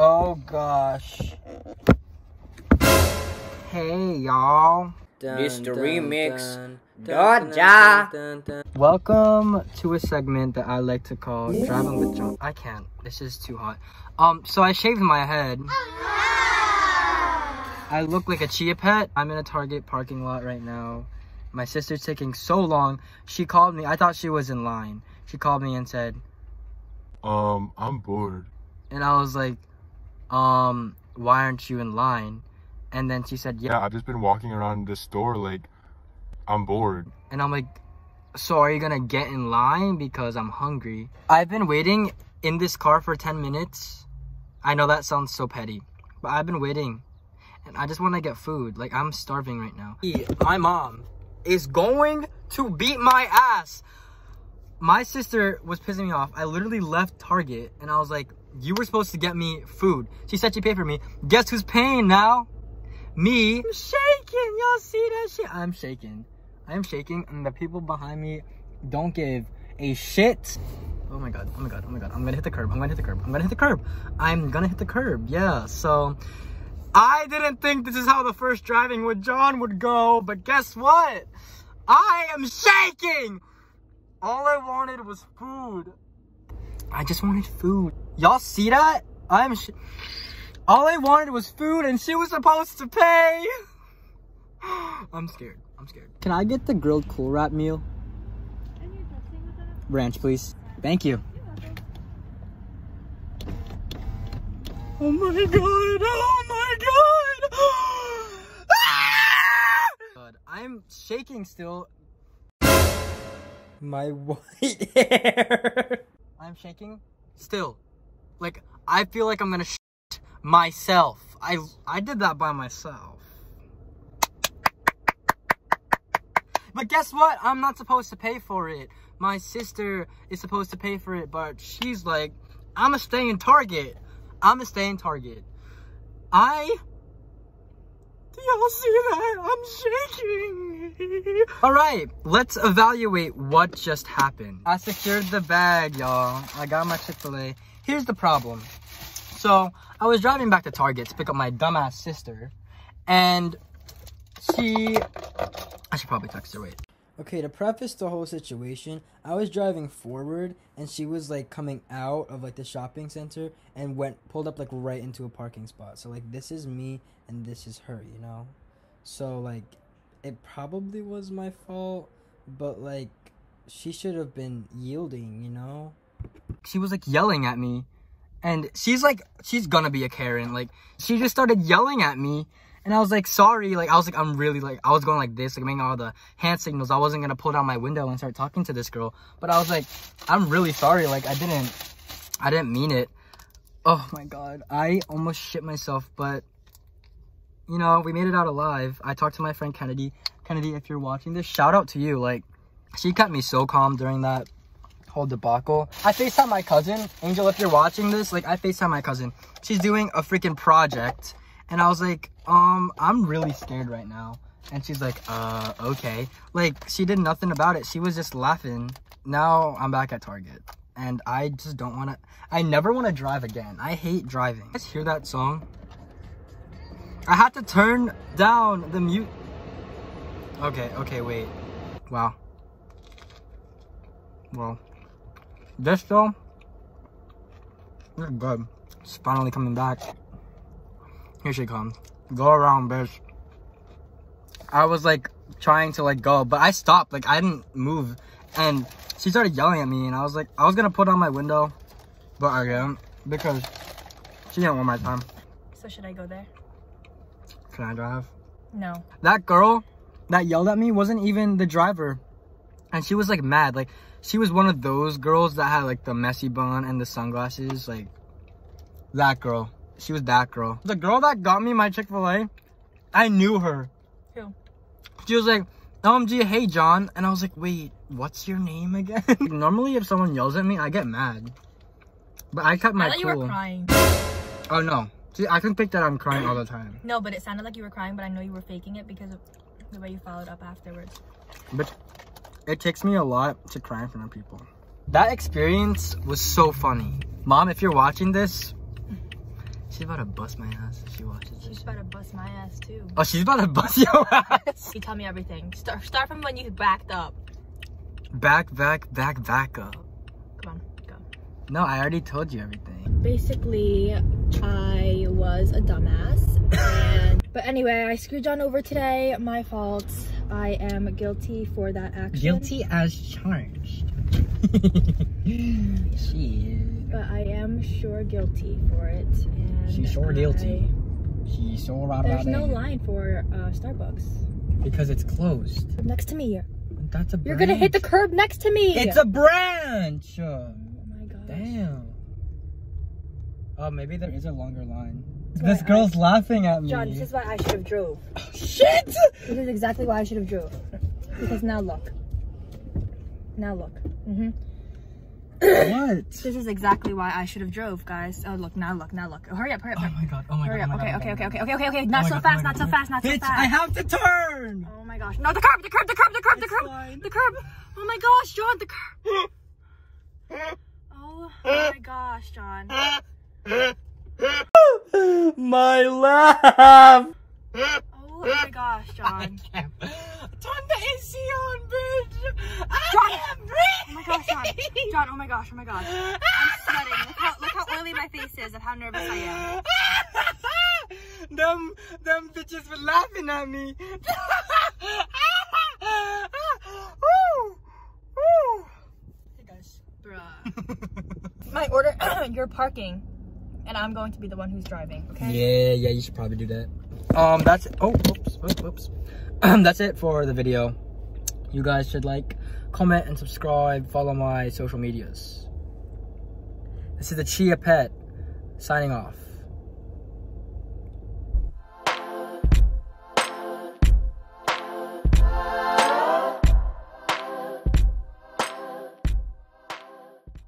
Oh gosh. Hey y'all. Mr. Remix. Doja. Welcome to a segment that I like to call Driving with Jon. I can't. This is too hot. Um, so I shaved my head. I look like a chia pet. I'm in a Target parking lot right now. My sister's taking so long. She called me. I thought she was in line. She called me and said, Um, I'm bored. and I was like, um, why aren't you in line? And then she said, yeah. Yeah, I've just been walking around the store like I'm bored. And I'm like, so are you gonna get in line because I'm hungry? I've been waiting in this car for 10 minutes. I know that sounds so petty, but I've been waiting and I just want to get food. Like I'm starving right now. My mom is going to beat my ass. My sister was pissing me off. I literally left Target and I was like, you were supposed to get me food. She said she paid for me. Guess who's paying now? Me. I'm shaking. Y'all see that shit? I'm shaking. I am shaking and the people behind me don't give a shit. Oh my god, oh my god, oh my god. I'm gonna hit the curb. I'm gonna hit the curb. I'm gonna hit the curb. I'm gonna hit the curb. Yeah, so I didn't think this is how the first driving with Jon would go, but guess what? I am shaking! All I wanted was food. I just wanted food. Y'all see that? I'm All I wanted was food and she was supposed to pay. I'm scared. I'm scared. Can I get the grilled cool wrap meal? Ranch, please. Thank you. Oh my god! Oh my god! God, I'm shaking still. My white hair. I'm shaking still. Like I feel like I'm gonna shit myself. I I did that by myself. But guess what? I'm not supposed to pay for it. My sister is supposed to pay for it, but she's like, I'ma stay in Target. I'ma stay in Target. I do y'all see that? I'm shaking. All right, let's evaluate what just happened. I secured the bag, y'all. I got my Chick-fil-A. Here's the problem. So I was driving back to Target to pick up my dumbass sister, and she. I should probably text her. Wait. Okay, to preface the whole situation, I was driving forward and she was like coming out of like the shopping center and went pulled up like right into a parking spot. So like this is me and this is her, you know? So like it probably was my fault, but like she should have been yielding, you know? She was like yelling at me and she's like she's gonna be a Karen. Like she just started yelling at me and I was like, sorry, like, I was like, I'm really, like, I was going like this, like, making all the hand signals. I wasn't gonna pull down my window and start talking to this girl. But I was like, I'm really sorry, like, I didn't, I didn't mean it. Oh my god, I almost shit myself, but, you know, we made it out alive. I talked to my friend Kennedy. Kennedy, if you're watching this, shout out to you. Like, she kept me so calm during that whole debacle. I FaceTime my cousin. Angel, if you're watching this, like, I FaceTime my cousin. She's doing a freaking project. And I was like, um, I'm really scared right now. And she's like, uh, okay. Like, she did nothing about it. She was just laughing. Now I'm back at Target. And I just don't want to, I never want to drive again. I hate driving. You guys hear that song? I had to turn down the mute. Okay, okay, wait. Wow. Well, this though, is good. It's finally coming back. Here she comes. Go around, bitch. I was like trying to like go, but I stopped. Like I didn't move. And she started yelling at me and I was like, I was gonna put on my window, but I didn't because she didn't want my time. So should I go there? Can I drive? No. That girl that yelled at me wasn't even the driver. And she was like mad. Like she was one of those girls that had like the messy bun and the sunglasses. Like that girl. She was that girl. The girl that got me my Chick-fil-A, I knew her. Who? She was like, um, OMG, hey Jon. And I was like, wait, what's your name again? Normally if someone yells at me, I get mad. But I kept my I thought cool. you were crying. Oh no. See, I can pick that I'm crying all the time. No, but it sounded like you were crying, but I know you were faking it because of the way you followed up afterwards. But it takes me a lot to cry in front of people. That experience was so funny. Mom, if you're watching this, She's about to bust my ass if she watches this. She's about to bust my ass too. Oh, she's about to bust your ass. You tell me everything. Start start from when you backed up. Back, back, back, back up. Come on, go. No, I already told you everything. Basically, I was a dumbass. And but anyway, I screwed Jon over today. My fault. I am guilty for that action. Guilty as charged. she But I am sure guilty for it. And She's sure guilty. I- She's so right There's about no it. line for uh, Starbucks. Because it's closed. Next to me. That's a You're gonna hit the curb next to me. It's a branch! Oh my gosh. Damn. Oh, maybe there is a longer line. This why I- girl's laughing at me. Jon, this is why I should have drove. Shit! This is exactly why I should have drove. Because now look. Now look. Mm-hmm. what? This is exactly why I should have drove, guys. Oh look, now look, now look. Oh, hurry up, hurry up, Oh hurry my god, oh my Hurry god. up. oh my Okay, god, okay, oh okay, okay, okay, okay, okay. Oh Not my so god, fast, oh not so fast, not so fast. I have to turn! Oh my gosh. No, the curb, the curb, the curb, the curb, the curb, fine. the curb. Oh my gosh, Jon, the curb. Oh my gosh, Jon. My laugh! Oh my gosh, Jon. Turn the AC on, bitch! I Jon! can't breathe! Oh my gosh, Jon. Jon, oh my gosh, oh my gosh. I'm sweating. Look how, look how oily my face is of how nervous I am. them, them bitches were laughing at me. Woo! Woo! Hey guys. Bruh. My order, you're parking. And I'm going to be the one who's driving, okay? Yeah, yeah, you should probably do that. Um, that's it. Oh, oops, oops, oops. that's it for the video. You guys should like, comment, and subscribe. Follow my social medias. This is the Chia Pet signing off.